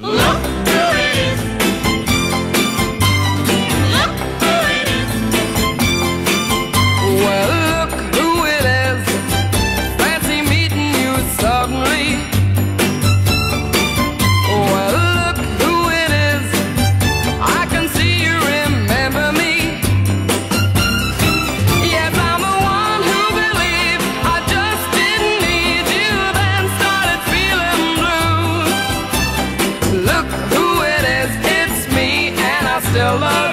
Love love.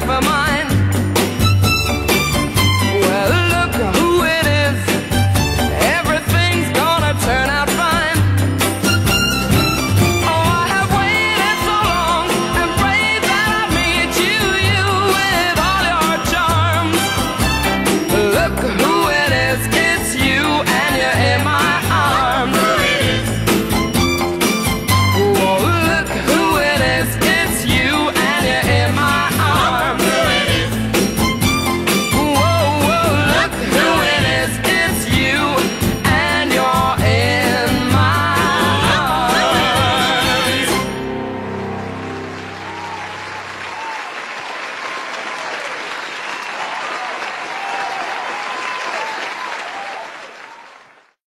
for my